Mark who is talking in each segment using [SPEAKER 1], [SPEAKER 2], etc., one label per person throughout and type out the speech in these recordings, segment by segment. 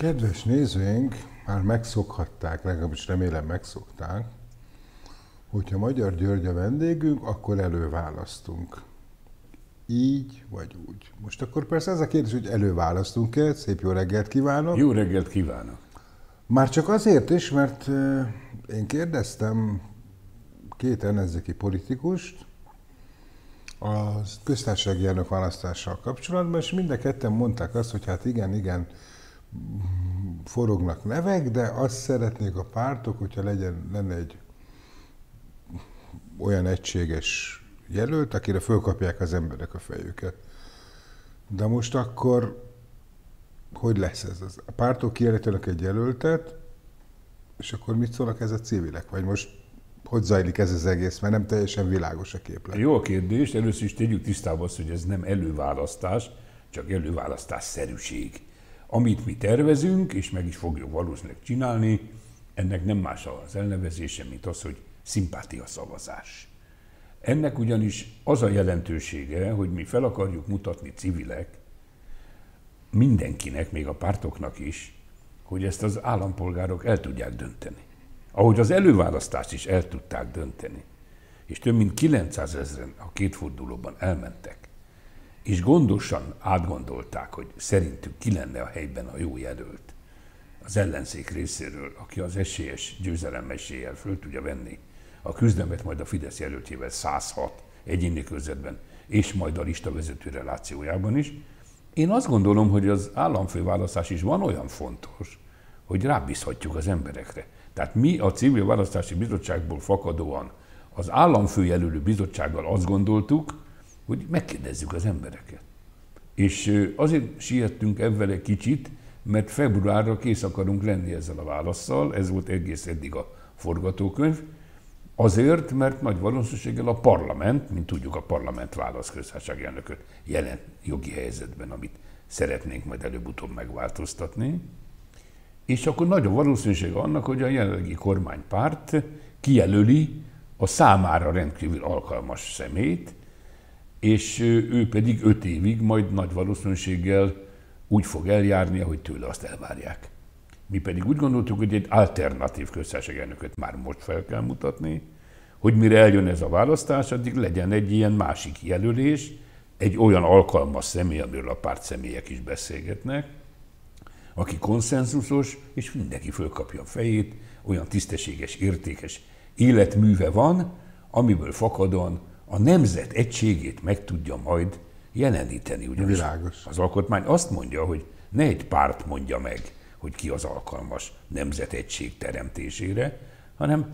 [SPEAKER 1] Kedves nézőink, már megszokhatták, legalábbis remélem megszokták, hogyha Magyar György a vendégünk, akkor előválasztunk. Így vagy úgy. Most akkor persze ez a kérdés, hogy előválasztunk-e. Szép jó reggelt kívánok.
[SPEAKER 2] Jó reggelt kívánok.
[SPEAKER 1] Már csak azért is, mert én kérdeztem két ellenzéki politikust a köztársasági elnök választással kapcsolatban, és mind a ketten mondták azt, hogy hát igen, igen, forognak nevek, de azt szeretnék a pártok, hogyha legyen, lenne egy olyan egységes jelölt, akire fölkapják az emberek a fejüket. De most akkor hogy lesz ez? A pártok kijelöltenek egy jelöltet, és akkor mit szólnak ez a civilek? Vagy most hogy zajlik ez az egész, mert nem teljesen világos a képlet.
[SPEAKER 2] Jó a kérdés, először is tegyük tisztába azt, hogy ez nem előválasztás, csak előválasztás szerűség. Amit mi tervezünk, és meg is fogjuk valószínűleg csinálni, ennek nem más az elnevezése, mint az, hogy szimpátia szavazás. Ennek ugyanis az a jelentősége, hogy mi fel akarjuk mutatni civilek, mindenkinek, még a pártoknak is, hogy ezt az állampolgárok el tudják dönteni. Ahogy az előválasztást is el tudták dönteni, és több mint 900 ezeren a két fordulóban elmentek, és gondosan átgondolták, hogy szerintük ki lenne a helyben a jó jelölt az ellenzék részéről, aki az esélyes győzelem eséllyel föl tudja venni a küzdelmet majd a Fidesz jelöltjével 106 egyéni körzetben, és majd a lista vezető relációjában is. Én azt gondolom, hogy az államfőválasztás is van olyan fontos, hogy rábízhatjuk az emberekre. Tehát mi a civil választási bizottságból fakadóan az államfőjelölő bizottsággal azt gondoltuk, hogy megkérdezzük az embereket. És azért siettünk ebben egy kicsit, mert februárra kész akarunk lenni ezzel a válaszsal, ez volt egész eddig a forgatókönyv, Azért, mert nagy valószínűséggel a parlament, mint tudjuk, a parlament válasz köztársasági elnököt jelen jogi helyzetben, amit szeretnénk majd előbb-utóbb megváltoztatni. És akkor nagy a annak, hogy a jelenlegi kormánypárt kijelöli a számára rendkívül alkalmas szemét, és ő pedig öt évig majd nagy valószínűséggel úgy fog eljárni, ahogy tőle azt elvárják. Mi pedig úgy gondoltuk, hogy egy alternatív köztársasági elnököt már most fel kell mutatni, hogy mire eljön ez a választás, addig legyen egy ilyen másik jelölés, egy olyan alkalmas személy, amiről a párt személyek is beszélgetnek, aki konszenzusos, és mindenki fölkapja a fejét, olyan tisztességes, értékes életműve van, amiből fakadóan a nemzet egységét meg tudja majd jeleníteni. Ugyanis
[SPEAKER 1] Világos.
[SPEAKER 2] az alkotmány azt mondja, hogy ne egy párt mondja meg, hogy ki az alkalmas nemzetegység teremtésére, hanem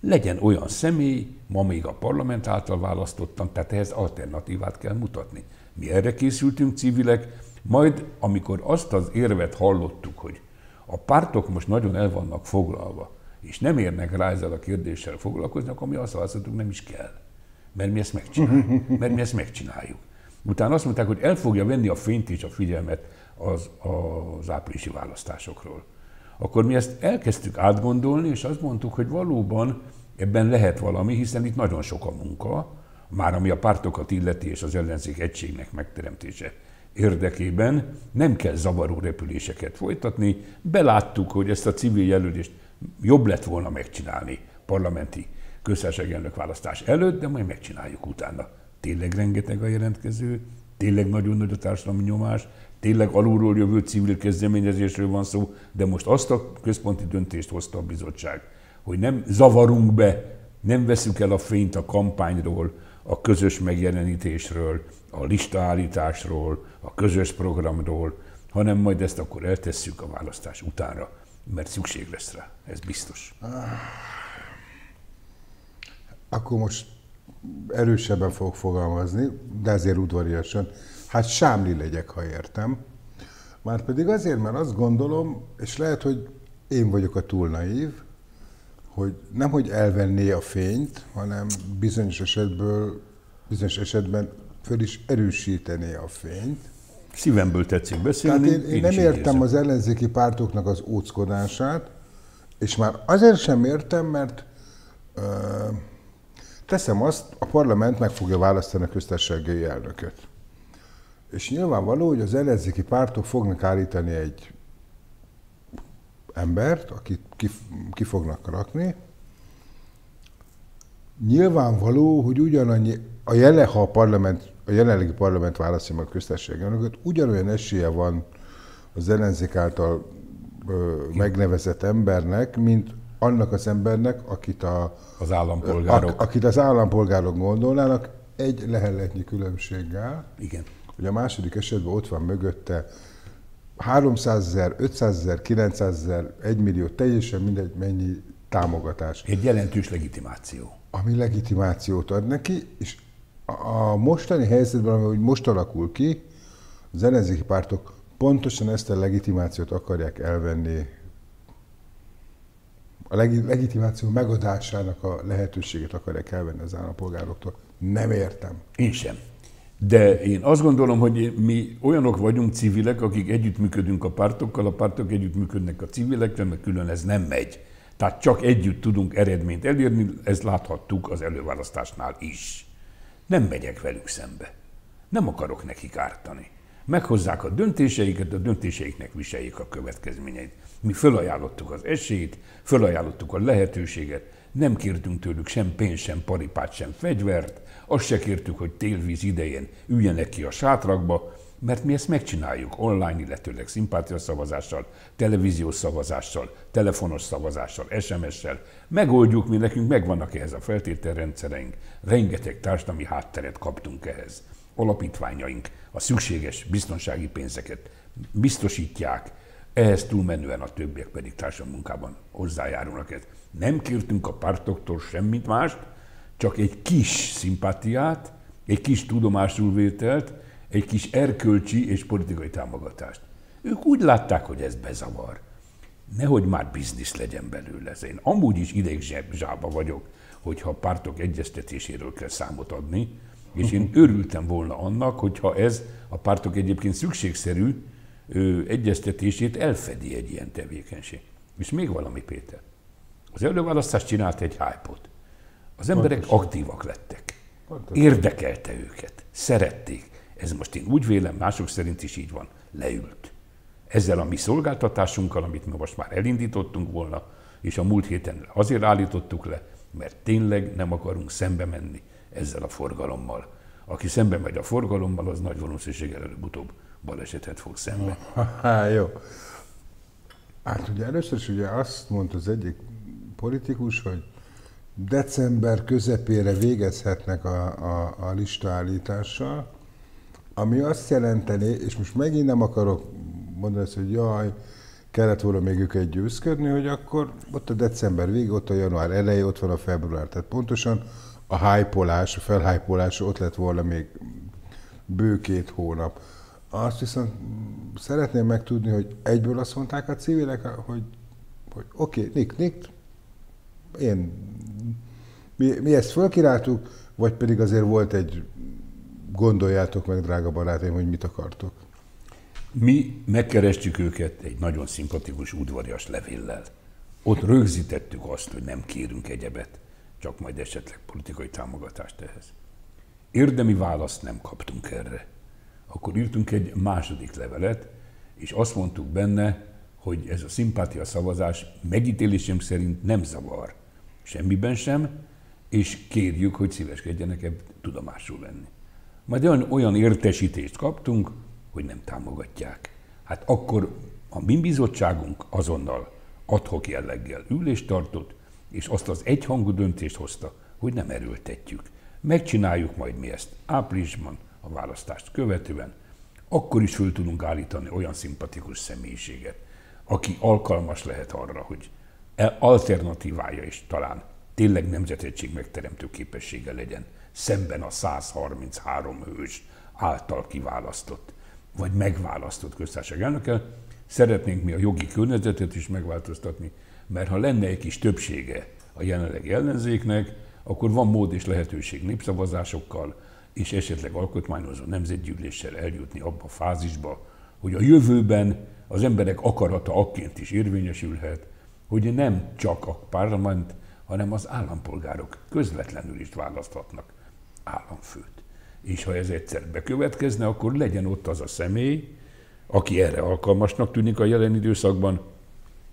[SPEAKER 2] legyen olyan személy, ma még a parlament által választottan, tehát ehhez alternatívát kell mutatni. Mi erre készültünk civilek, majd amikor azt az érvet hallottuk, hogy a pártok most nagyon el vannak foglalva, és nem érnek rá ezzel a kérdéssel foglalkozni, akkor mi azt választottuk, nem is kell. Mert mi ezt megcsináljuk. Mert mi ezt megcsináljuk. Utána azt mondták, hogy el fogja venni a fényt és a figyelmet az, az áprilisi választásokról. Akkor mi ezt elkezdtük átgondolni, és azt mondtuk, hogy valóban ebben lehet valami, hiszen itt nagyon sok a munka, már ami a pártokat illeti és az ellenzék egységnek megteremtése érdekében nem kell zavaró repüléseket folytatni. Beláttuk, hogy ezt a civil jelölést jobb lett volna megcsinálni parlamenti köztársasági elnök választás előtt, de majd megcsináljuk utána. Tényleg rengeteg a jelentkező, tényleg nagyon nagy a társadalmi nyomás, tényleg alulról jövő civil kezdeményezésről van szó, de most azt a központi döntést hozta a bizottság, hogy nem zavarunk be, nem veszük el a fényt a kampányról, a közös megjelenítésről, a listaállításról, a közös programról, hanem majd ezt akkor eltesszük a választás utára, mert szükség lesz rá, ez biztos.
[SPEAKER 1] Akkor most erősebben fogok fogalmazni, de azért udvariasan. Hát sámli legyek, ha értem. Már pedig azért, mert azt gondolom, és lehet, hogy én vagyok a túl naív, hogy nem, hogy elvenné a fényt, hanem bizonyos esetből, bizonyos esetben föl is erősítené a fényt.
[SPEAKER 2] Szívemből tetszik beszélni.
[SPEAKER 1] Tehát én, én, én nem értem érzem. az ellenzéki pártoknak az óckodását, és már azért sem értem, mert ö, teszem azt, a parlament meg fogja választani a köztársasági elnököt. És nyilvánvaló, hogy az ellenzéki pártok fognak állítani egy embert, akit ki, ki fognak rakni. Nyilvánvaló, hogy ugyanannyi, a jele, ha a, parlament, a jelenlegi parlament választja meg a köztársasági elnököt, ugyanolyan esélye van az ellenzék által ö, megnevezett embernek, mint annak az embernek, akit, a,
[SPEAKER 2] az állampolgárok.
[SPEAKER 1] A, akit az állampolgárok gondolnának, egy leheletnyi különbséggel.
[SPEAKER 2] Igen.
[SPEAKER 1] Hogy a második esetben ott van mögötte 300 ezer, 500 ezer, 900 ezer, 1 millió, teljesen mindegy mennyi támogatás.
[SPEAKER 2] Egy jelentős legitimáció.
[SPEAKER 1] Ami legitimációt ad neki, és a mostani helyzetben, ami most alakul ki, az ellenzéki pártok pontosan ezt a legitimációt akarják elvenni a legitimáció megadásának a lehetőséget akarják elvenni az állampolgároktól. Nem értem.
[SPEAKER 2] Én sem. De én azt gondolom, hogy mi olyanok vagyunk civilek, akik együttműködünk a pártokkal, a pártok együttműködnek a civilekkel, mert külön ez nem megy. Tehát csak együtt tudunk eredményt elérni, ezt láthattuk az előválasztásnál is. Nem megyek velük szembe. Nem akarok nekik ártani. Meghozzák a döntéseiket, a döntéseiknek viseljék a következményeit. Mi fölajánlottuk az esélyt, fölajánlottuk a lehetőséget, nem kértünk tőlük sem pénzt, sem paripát, sem fegyvert, azt se kértük, hogy télvíz idején üljenek ki a sátrakba, mert mi ezt megcsináljuk online, illetőleg szimpátia szavazással, televíziós szavazással, telefonos szavazással, SMS-sel. Megoldjuk, mi nekünk megvannak ehhez a feltételrendszereink, rengeteg társadalmi hátteret kaptunk ehhez. Alapítványaink a szükséges biztonsági pénzeket biztosítják, ehhez túlmenően a többiek pedig társadalmi munkában hozzájárulnak ezt. Nem kértünk a pártoktól semmit mást, csak egy kis szimpátiát, egy kis tudomásulvételt, egy kis erkölcsi és politikai támogatást. Ők úgy látták, hogy ez bezavar. Nehogy már biznisz legyen belőle. Én amúgy is ideig zsába vagyok, hogyha a pártok egyeztetéséről kell számot adni, és én örültem volna annak, hogyha ez a pártok egyébként szükségszerű ö, egyeztetését elfedi egy ilyen tevékenység. És még valami, Péter. Az előválasztás csinált egy hype-ot. Az emberek Pontosan. aktívak lettek. Pontosan. Érdekelte őket. Szerették. Ez most én úgy vélem, mások szerint is így van. Leült. Ezzel a mi szolgáltatásunkkal, amit mi most már elindítottunk volna, és a múlt héten azért állítottuk le, mert tényleg nem akarunk szembe menni ezzel a forgalommal. Aki szembe megy a forgalommal, az nagy valószínűséggel előbb-utóbb balesetet fog szembe.
[SPEAKER 1] Há, jó. Hát ugye először is ugye azt mondta az egyik politikus, hogy december közepére végezhetnek a, a, a listaállítással, ami azt jelenteni, és most megint nem akarok mondani azt, hogy jaj, kellett volna még őket győzködni, hogy akkor ott a december vége, ott a január eleje, ott van a február. Tehát pontosan a hypolás, a felhypolás ott lett volna még bő két hónap. Azt viszont szeretném megtudni, hogy egyből azt mondták a civilek, hogy, hogy oké, okay, Nick, Nick, én, mi, mi ezt fölkiráltuk, vagy pedig azért volt egy gondoljátok meg, drága barátaim, hogy mit akartok.
[SPEAKER 2] Mi megkerestjük őket egy nagyon szimpatikus udvarias levéllel. Ott rögzítettük azt, hogy nem kérünk egyebet, csak majd esetleg politikai támogatást ehhez. Érdemi választ nem kaptunk erre. Akkor írtunk egy második levelet, és azt mondtuk benne, hogy ez a szimpátia szavazás megítélésem szerint nem zavar semmiben sem, és kérjük, hogy szíveskedjenek ebből tudomásul venni. Majd olyan, olyan értesítést kaptunk, hogy nem támogatják. Hát akkor a mi bizottságunk azonnal adhok jelleggel ülést tartott, és azt az egyhangú döntést hozta, hogy nem erőltetjük. Megcsináljuk majd mi ezt áprilisban, a választást követően, akkor is föl tudunk állítani olyan szimpatikus személyiséget, aki alkalmas lehet arra, hogy e alternatívája is talán tényleg nemzetegység megteremtő képessége legyen, szemben a 133 hős által kiválasztott, vagy megválasztott köztársaság elnökkel. Szeretnénk mi a jogi környezetet is megváltoztatni, mert ha lenne egy kis többsége a jelenlegi ellenzéknek, akkor van mód és lehetőség népszavazásokkal, és esetleg alkotmányozó nemzetgyűléssel eljutni abba a fázisba, hogy a jövőben az emberek akarata akként is érvényesülhet, hogy nem csak a parlament, hanem az állampolgárok közvetlenül is választhatnak államfőt. És ha ez egyszer bekövetkezne, akkor legyen ott az a személy, aki erre alkalmasnak tűnik a jelen időszakban,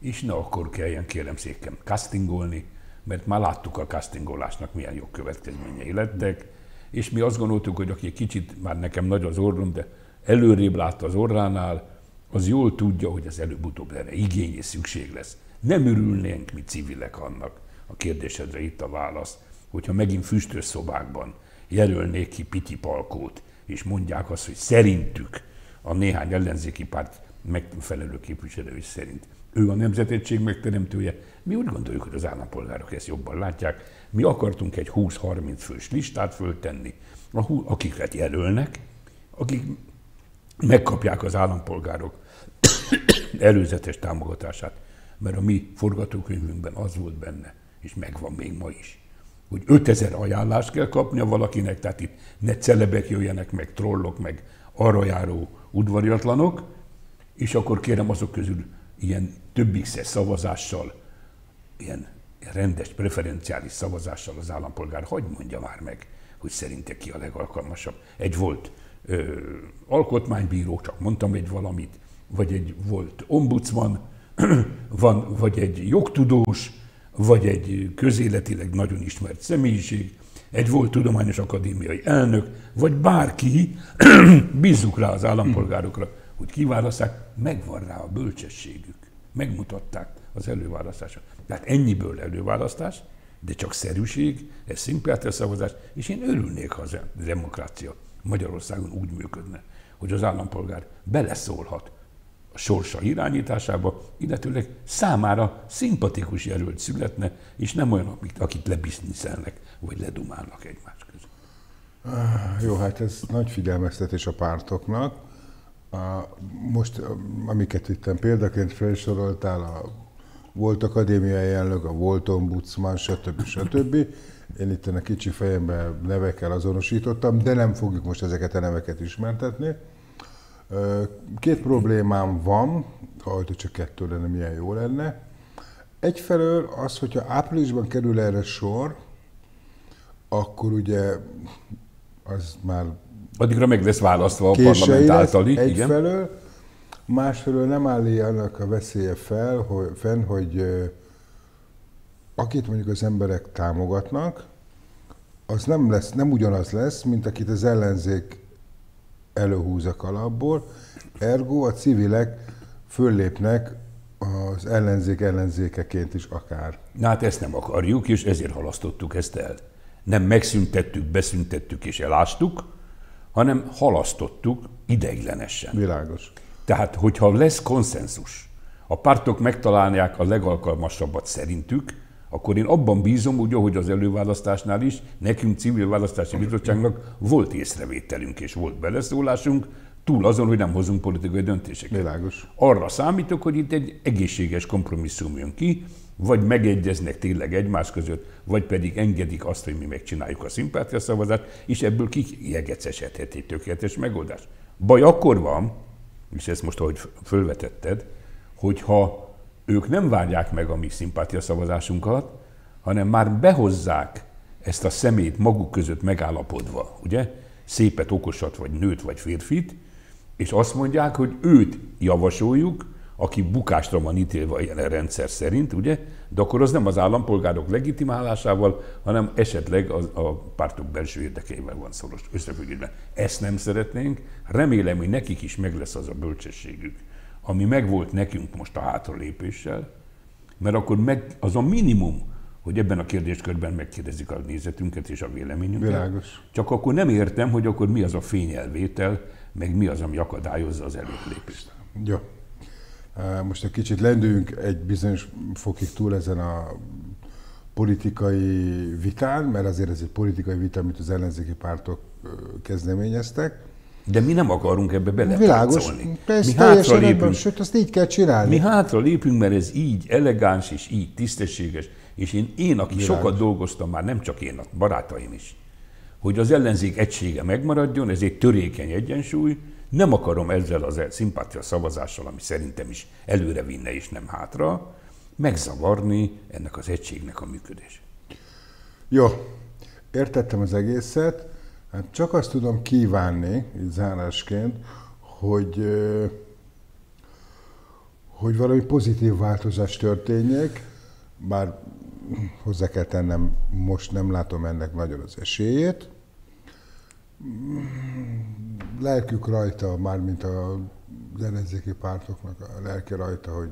[SPEAKER 2] és ne akkor kelljen kérem szépen castingolni, mert már láttuk a castingolásnak milyen jó következményei lettek, és mi azt gondoltuk, hogy aki kicsit, már nekem nagy az orrom, de előrébb látta az orránál, az jól tudja, hogy ez előbb-utóbb erre igény és szükség lesz. Nem örülnénk mi civilek annak, a kérdésedre itt a válasz, hogyha megint füstös szobákban jelölnék ki Piti Palkót, és mondják azt, hogy szerintük a néhány ellenzéki párt megfelelő képviselő is szerint. Ő a nemzetettség megteremtője. Mi úgy gondoljuk, hogy az állampolgárok ezt jobban látják. Mi akartunk egy 20-30 fős listát föltenni, akiket jelölnek, akik megkapják az állampolgárok előzetes támogatását. Mert a mi forgatókönyvünkben az volt benne, és megvan még ma is, hogy 5000 ajánlást kell kapnia valakinek, tehát itt ne celebek jöjjenek, meg trollok, meg arra járó udvariatlanok, és akkor kérem azok közül ilyen több szavazással, ilyen rendes, preferenciális szavazással az állampolgár, hogy mondja már meg, hogy szerinte ki a legalkalmasabb. Egy volt ö, alkotmánybíró, csak mondtam egy valamit, vagy egy volt ombudsman, van, vagy egy jogtudós, vagy egy közéletileg nagyon ismert személyiség, egy volt tudományos akadémiai elnök, vagy bárki, bízzuk rá az állampolgárokra, hogy kiválaszták, megvan rá a bölcsességük. Megmutatták az előválasztáson. Tehát ennyiből előválasztás, de csak szerűség, ez szimpátia szavazás, és én örülnék, ha a demokrácia Magyarországon úgy működne, hogy az állampolgár beleszólhat a sorsa irányításába, illetőleg számára szimpatikus jelölt születne, és nem olyan, akit lebizniszelnek, vagy ledumálnak egymás között.
[SPEAKER 1] Jó, hát ez nagy figyelmeztetés a pártoknak. Most, amiket itt példaként felsoroltál, a volt akadémiai elnök, a volt ombudsman, stb. stb. Én itt a kicsi fejemben nevekkel azonosítottam, de nem fogjuk most ezeket a neveket ismertetni. Két problémám van, ha csak kettő lenne, milyen jó lenne. Egyfelől az, hogyha áprilisban kerül erre sor, akkor ugye az már...
[SPEAKER 2] Addigra meg lesz választva a parlament általi.
[SPEAKER 1] Egyfelől, igen. másfelől nem áll annak a veszélye fel, hogy, fenn, hogy akit mondjuk az emberek támogatnak, az nem, lesz, nem ugyanaz lesz, mint akit az ellenzék előhúz a kalapból, ergo a civilek föllépnek az ellenzék ellenzékeként is akár.
[SPEAKER 2] Na hát ezt nem akarjuk, és ezért halasztottuk ezt el. Nem megszüntettük, beszüntettük és elástuk, hanem halasztottuk ideiglenesen.
[SPEAKER 1] Világos.
[SPEAKER 2] Tehát, hogyha lesz konszenzus, a pártok megtalálják a legalkalmasabbat szerintük, akkor én abban bízom, ugye, hogy az előválasztásnál is, nekünk civil választási bizottságnak volt észrevételünk és volt beleszólásunk, túl azon, hogy nem hozunk politikai döntéseket.
[SPEAKER 1] Világos.
[SPEAKER 2] Arra számítok, hogy itt egy egészséges kompromisszum jön ki, vagy megegyeznek tényleg egymás között, vagy pedig engedik azt, hogy mi megcsináljuk a szimpátia szavazást, és ebből kijegecesedhet egy tökéletes megoldás. Baj akkor van, és ezt most, ahogy fölvetetted, hogyha ők nem várják meg a mi szimpátia szavazásunkat, hanem már behozzák ezt a szemét maguk között megállapodva, ugye? Szépet, okosat, vagy nőt, vagy férfit, és azt mondják, hogy őt javasoljuk, aki bukásra van ítélve ilyen rendszer szerint, ugye? De akkor az nem az állampolgárok legitimálásával, hanem esetleg a, a pártok belső érdekeivel van szoros összefüggésben. Ezt nem szeretnénk. Remélem, hogy nekik is meg lesz az a bölcsességük, ami megvolt nekünk most a hátralépéssel, mert akkor meg, az a minimum, hogy ebben a kérdéskörben megkérdezik a nézetünket és a véleményünket.
[SPEAKER 1] Világos.
[SPEAKER 2] Csak akkor nem értem, hogy akkor mi az a fényelvétel, meg mi az, ami akadályozza az előlépést.
[SPEAKER 1] Jó. Most egy kicsit lendüljünk egy bizonyos fokig túl ezen a politikai vitán, mert azért ez egy politikai vita, amit az ellenzéki pártok kezdeményeztek.
[SPEAKER 2] De mi nem akarunk ebbe bele
[SPEAKER 1] Világos, persze, mi hátra lépünk. Sőt, azt így kell csinálni.
[SPEAKER 2] Mi hátra lépünk, mert ez így elegáns és így tisztességes. És én, én aki Világos. sokat dolgoztam már, nem csak én, a barátaim is, hogy az ellenzék egysége megmaradjon, ez egy törékeny egyensúly, nem akarom ezzel az szimpátia szavazással, ami szerintem is előre vinne és nem hátra, megzavarni ennek az egységnek a működés.
[SPEAKER 1] Jó, értettem az egészet. Hát csak azt tudom kívánni, így zárásként, hogy, hogy valami pozitív változás történjék, bár hozzá kell tennem, most nem látom ennek nagyon az esélyét. Lelkük rajta, mármint a ellenzéki pártoknak a lelke rajta, hogy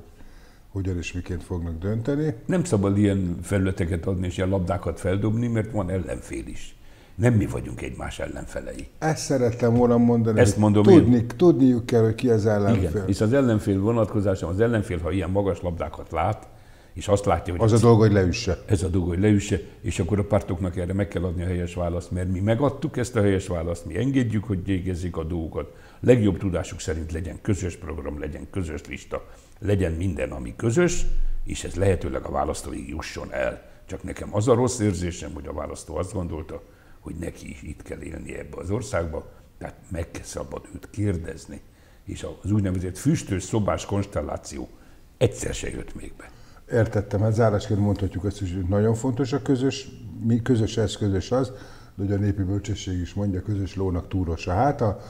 [SPEAKER 1] hogyan és miként fognak dönteni.
[SPEAKER 2] Nem szabad ilyen felületeket adni és ilyen labdákat feldobni, mert van ellenfél is. Nem mi vagyunk egymás ellenfelei.
[SPEAKER 1] Ezt szerettem volna mondani.
[SPEAKER 2] Ezt mondom
[SPEAKER 1] tudni,
[SPEAKER 2] én.
[SPEAKER 1] Tudniuk kell, hogy ki az ellenfél.
[SPEAKER 2] Igen, hisz az ellenfél vonatkozása, az ellenfél, ha ilyen magas labdákat lát, és azt látja, hogy
[SPEAKER 1] Az a dolog, hogy leüsse.
[SPEAKER 2] ez a dolog, hogy leüsse, és akkor a pártoknak erre meg kell adni a helyes választ, mert mi megadtuk ezt a helyes választ, mi engedjük, hogy végezzék a dolgokat. Legjobb tudásuk szerint legyen közös program, legyen közös lista, legyen minden, ami közös, és ez lehetőleg a választóig jusson el. Csak nekem az a rossz érzésem, hogy a választó azt gondolta, hogy neki is itt kell élni ebbe az országba, tehát meg kell szabad őt kérdezni. És az úgynevezett füstös szobás konstelláció egyszer se jött még be.
[SPEAKER 1] Értettem, hát zárásként mondhatjuk azt is, hogy nagyon fontos a közös, mi közös ez, közös az, de hogy a népi bölcsesség is mondja, közös lónak túros a háta,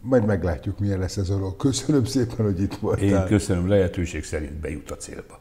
[SPEAKER 1] majd meglátjuk, milyen lesz ez a ló. Köszönöm szépen, hogy itt voltál.
[SPEAKER 2] Én köszönöm, lehetőség szerint bejut a célba.